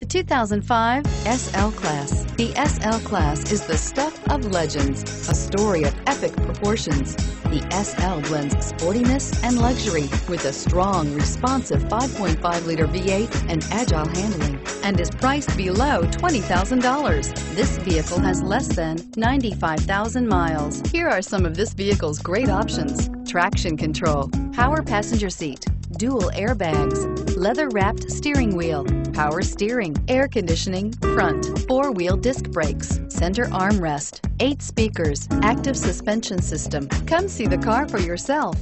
The 2005 SL Class. The SL Class is the stuff of legends, a story of epic proportions. The SL blends sportiness and luxury with a strong, responsive 5.5-liter V8 and agile handling and is priced below $20,000. This vehicle has less than 95,000 miles. Here are some of this vehicle's great options. Traction control, power passenger seat, dual airbags, leather-wrapped steering wheel, power steering, air conditioning, front, four-wheel disc brakes, center armrest, eight speakers, active suspension system. Come see the car for yourself.